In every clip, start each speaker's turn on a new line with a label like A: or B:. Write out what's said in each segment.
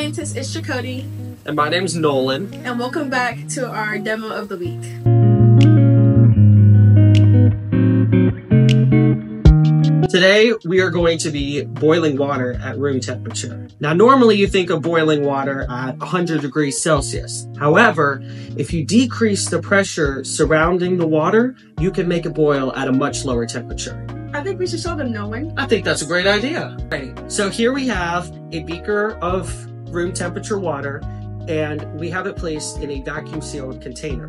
A: scientist is Chakoti,
B: And my name's Nolan.
A: and welcome back to our demo of the week.
B: Today we are going to be boiling water at room temperature. Now normally you think of boiling water at 100 degrees Celsius. However, if you decrease the pressure surrounding the water, you can make it boil at a much lower temperature.
A: I think we should show them, Nolan.
B: I think that's a great idea. Right. So here we have a beaker of room temperature water and we have it placed in a vacuum sealed container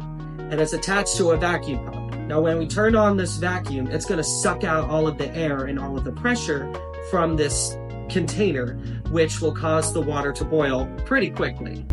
B: and it's attached to a vacuum pump. Now when we turn on this vacuum, it's going to suck out all of the air and all of the pressure from this container, which will cause the water to boil pretty quickly.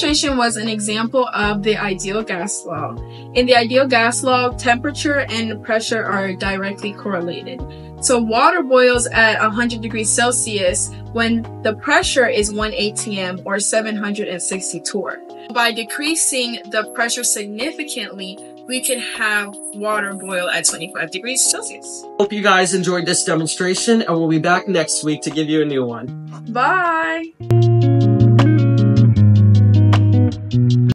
A: Demonstration was an example of the ideal gas law. In the ideal gas law, temperature and pressure are directly correlated. So water boils at 100 degrees Celsius when the pressure is 1 atm or 760 torr. By decreasing the pressure significantly, we can have water boil at 25 degrees Celsius.
B: Hope you guys enjoyed this demonstration and we'll be back next week to give you a new one.
A: Bye!